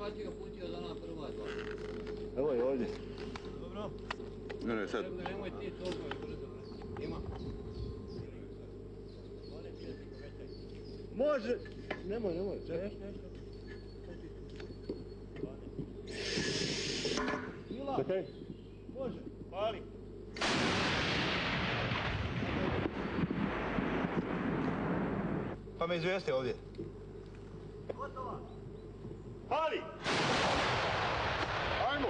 shvatio putio za ona prva dva. Evo je ovdje. Dobro. Ne, ne, sad. Nemoj ti to je brzo. Ima. Može. Nemoj, nemoj. Čekaj. Nešto, nešto. Mila. Čekaj. Može. Pali. Pa me izvijesti ovdje. Pali! Ajmo!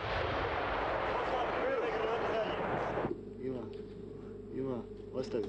Ima, ima, ostavi.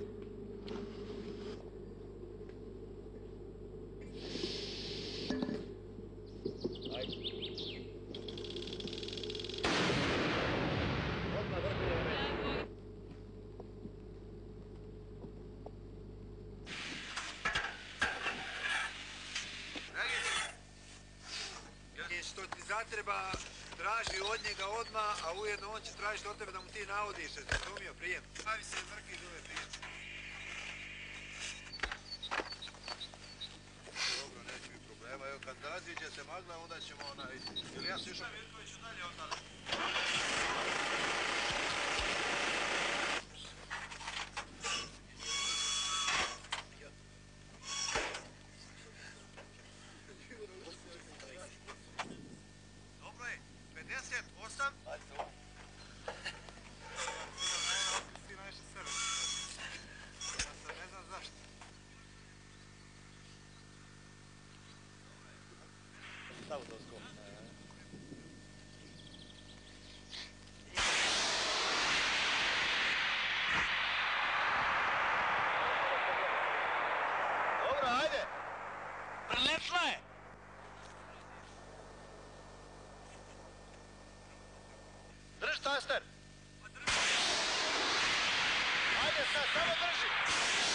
Što ti zatreba, traži od njega odmah, a ujedno on će tražiti od tebe da mu ti navodiš, jesi razumio prijem? Stavi se mrki iz ove prijem. Dobro, neće biti problema. Evo kad raziđe se magla, onda ćemo onaj... Ili ja se išao... Vitkoviću dalje onda. поставив доском. Добре, хайде! Прилично е! Дръж, Тастер! Хайде, само дръжи!